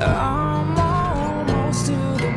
I'm almost to the